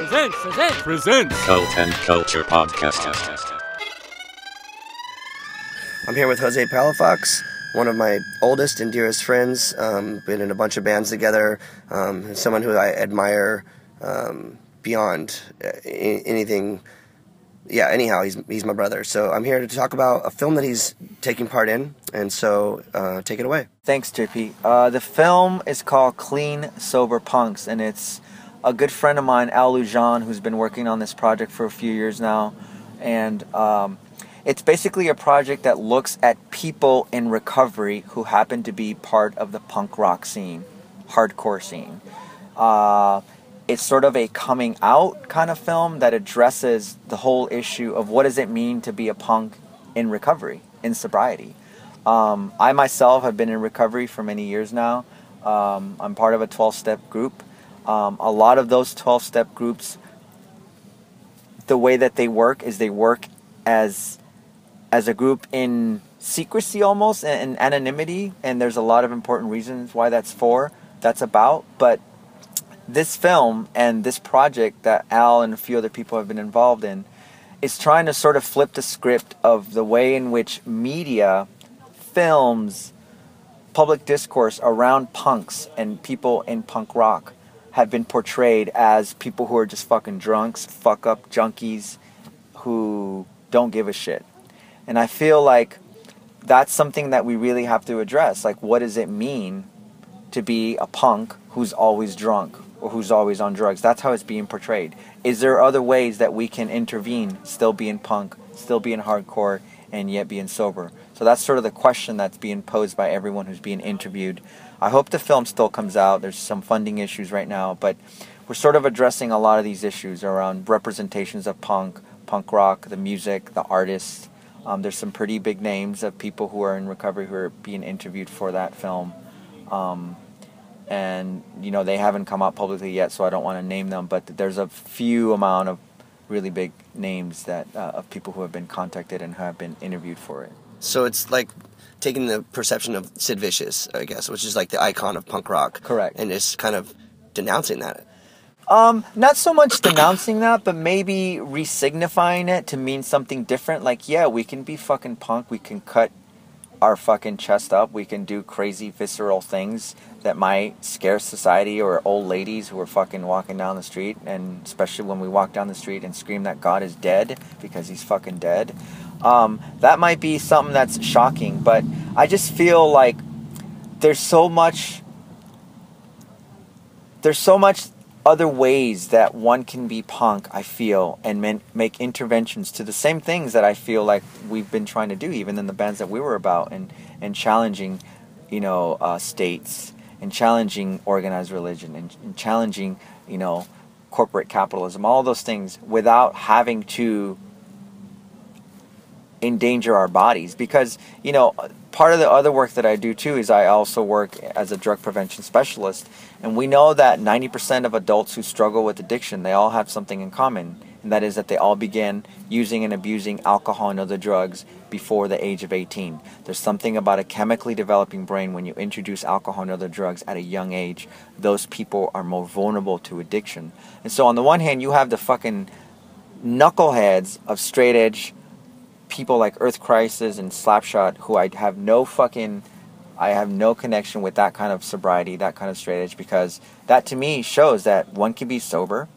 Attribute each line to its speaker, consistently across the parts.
Speaker 1: presents, presents, presents.
Speaker 2: Cult and Culture Podcast.
Speaker 3: I'm here with Jose Palafox, one of my oldest and dearest friends. Um, been in a bunch of bands together. Um, someone who I admire um, beyond uh, anything. Yeah. Anyhow, he's he's my brother. So I'm here to talk about a film that he's taking part in, and so uh, take it away.
Speaker 4: Thanks, JP. Uh, the film is called Clean Sober Punks, and it's a good friend of mine, Al Lujan, who's been working on this project for a few years now. And um, it's basically a project that looks at people in recovery who happen to be part of the punk rock scene, hardcore scene. Uh, it's sort of a coming out kind of film that addresses the whole issue of what does it mean to be a punk in recovery, in sobriety. Um, I myself have been in recovery for many years now. Um, I'm part of a 12 step group. Um, a lot of those 12 step groups, the way that they work is they work as as a group in secrecy almost and, and anonymity, and there's a lot of important reasons why that's for, that's about. But this film and this project that Al and a few other people have been involved in is trying to sort of flip the script of the way in which media films public discourse around punks and people in punk rock have been portrayed as people who are just fucking drunks, fuck up junkies who don't give a shit. And I feel like that's something that we really have to address. Like, what does it mean to be a punk who's always drunk or who's always on drugs? That's how it's being portrayed. Is there other ways that we can intervene, still being punk, still being hardcore, and yet being sober? So that's sort of the question that's being posed by everyone who's being interviewed. I hope the film still comes out. There's some funding issues right now, but we're sort of addressing a lot of these issues around representations of punk, punk rock, the music, the artists. Um, there's some pretty big names of people who are in recovery who are being interviewed for that film. Um, and you know they haven't come out publicly yet, so I don't want to name them. But there's a few amount of really big names that uh, of people who have been contacted and who have been interviewed for it.
Speaker 3: So it's like taking the perception of Sid Vicious, I guess, which is like the icon of punk rock,
Speaker 4: Correct.
Speaker 3: and just kind of denouncing that.
Speaker 4: Um, not so much denouncing that, but maybe resignifying it to mean something different. Like, yeah, we can be fucking punk. We can cut our fucking chest up. We can do crazy visceral things that might scare society or old ladies who are fucking walking down the street. And especially when we walk down the street and scream that God is dead because he's fucking dead. Um, that might be something that's shocking, but I just feel like there's so much there's so much other ways that one can be punk i feel and men- make interventions to the same things that i feel like we've been trying to do even in the bands that we were about and and challenging you know uh, states and challenging organized religion and, and challenging you know corporate capitalism all those things without having to endanger our bodies because you know part of the other work that I do too is I also work as a drug prevention specialist. And we know that 90% of adults who struggle with addiction they all have something in common and that is that they all began using and abusing alcohol and other drugs before the age of 18 there's something about a chemically developing brain when you introduce alcohol and other drugs at a young age those people are more vulnerable to addiction. And so on the one hand you have the fucking knuckleheads of straight edge people like Earth Crisis and Slapshot who I have no fucking I have no connection with that kind of sobriety, that kind of straight edge because that to me shows that one can be sober,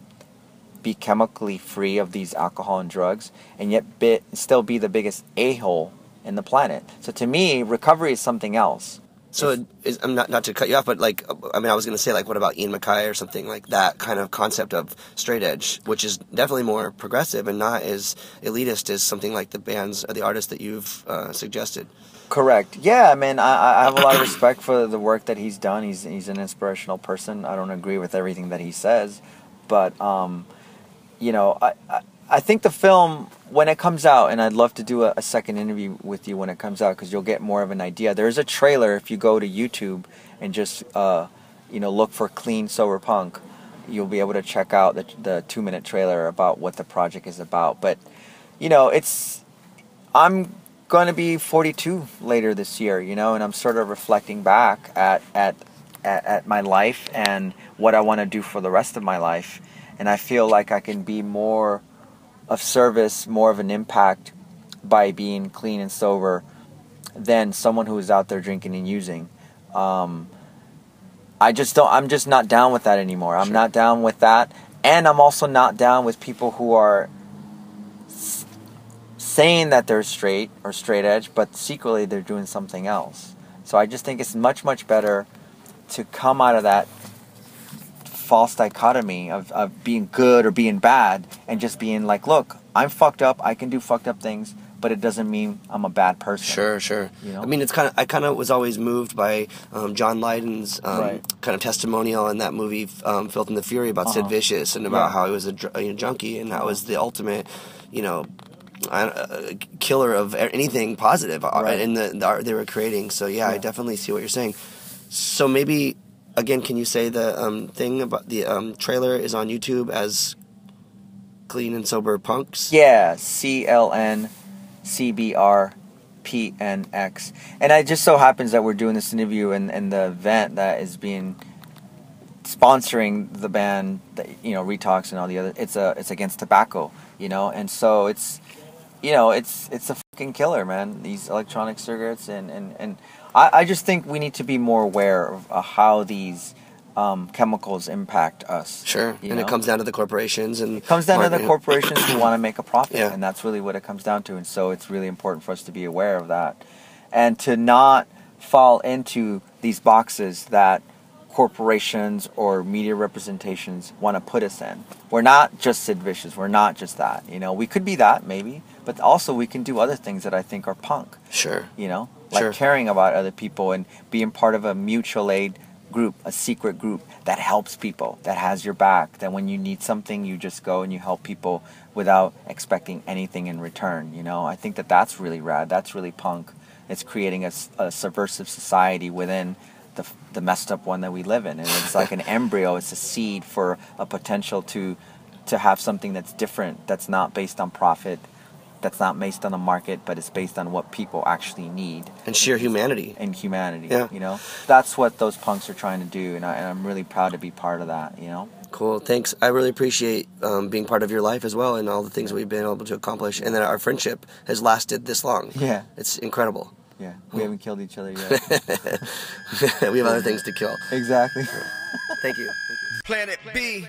Speaker 4: be chemically free of these alcohol and drugs, and yet still be the biggest a-hole in the planet. So to me, recovery is something else.
Speaker 3: So it is, I'm not not to cut you off, but like I mean, I was gonna say like, what about Ian MacKaye or something like that kind of concept of straight edge, which is definitely more progressive and not as elitist as something like the bands or the artists that you've uh, suggested.
Speaker 4: Correct. Yeah, I mean, I, I have a lot of respect for the work that he's done. He's he's an inspirational person. I don't agree with everything that he says, but um, you know, I, I I think the film when it comes out, and I'd love to do a, a second interview with you when it comes out because you'll get more of an idea. There's a trailer if you go to YouTube and just uh, you know look for "Clean Sober Punk." You'll be able to check out the the two minute trailer about what the project is about. But you know, it's I'm going to be 42 later this year, you know, and I'm sort of reflecting back at at at, at my life and what I want to do for the rest of my life. and I feel like I can be more of service, more of an impact by being clean and sober than someone who is out there drinking and using. Um, I just don't. I'm just not down with that anymore. I'm
Speaker 3: Sure.
Speaker 4: not down with that, and I'm also not down with people who are s- saying that they're straight or straight edge, but secretly they're doing something else. So I just think it's much much better to come out of that false dichotomy of, of being good or being bad and just being like, look, I'm fucked up. I can do fucked up things, but it doesn't mean I'm a bad person.
Speaker 3: Sure, sure.
Speaker 4: You know?
Speaker 3: I mean, it's kind of. I kind of was always moved by um, John Lydon's um,
Speaker 4: Right.
Speaker 3: kind of testimonial in that movie, um, "Filth and the Fury," about Sid
Speaker 4: Uh-huh.
Speaker 3: Vicious and about
Speaker 4: Yeah.
Speaker 3: how he was a, dr- a junkie and how was the ultimate, you know, I- uh, killer of anything positive uh,
Speaker 4: Right.
Speaker 3: in the, the art they were creating. So yeah, I definitely see what you're saying. So maybe again, can you say the um, thing about the um, trailer is on YouTube as clean and sober punks?
Speaker 4: Yeah, C L N C B R P N X. And it just so happens that we're doing this interview and, and the event that is being sponsoring the band that you know, Retox and all the other it's a it's against tobacco, you know, and so it's you know, it's it's a fucking killer, man. These electronic cigarettes and, and, and I, I just think we need to be more aware of uh, how these um, chemicals impact us.
Speaker 3: Sure, and it comes down to the corporations and
Speaker 4: It comes down to the corporations who want to make a profit,
Speaker 3: Yeah.
Speaker 4: and that's really what it comes down to. And so it's really important for us to be aware of that, and to not fall into these boxes that corporations or media representations want to put us in. We're not just Sid Vicious. We're not just that. You know, we could be that maybe, but also we can do other things that I think are punk
Speaker 3: Sure.
Speaker 4: you know like
Speaker 3: Sure.
Speaker 4: caring about other people and being part of a mutual aid group a secret group that helps people that has your back that when you need something you just go and you help people without expecting anything in return you know i think that that's really rad that's really punk it's creating a, a subversive society within the, the messed up one that we live in and it's like an embryo it's a seed for a potential to to have something that's different that's not based on profit that's not based on the market, but it's based on what people actually need
Speaker 3: And sheer humanity.
Speaker 4: and humanity.
Speaker 3: Yeah.
Speaker 4: You know, that's what those punks are trying to do, and, I, and I'm really proud to be part of that. You know,
Speaker 3: Cool. Thanks. I really appreciate um, being part of your life as well and all the things we've been able to accomplish and that our friendship has lasted this long.
Speaker 4: Yeah.
Speaker 3: It's incredible.
Speaker 4: Yeah, we haven't killed each other yet.
Speaker 3: we have other things to kill.
Speaker 4: exactly.
Speaker 3: Thank you.
Speaker 5: Planet B.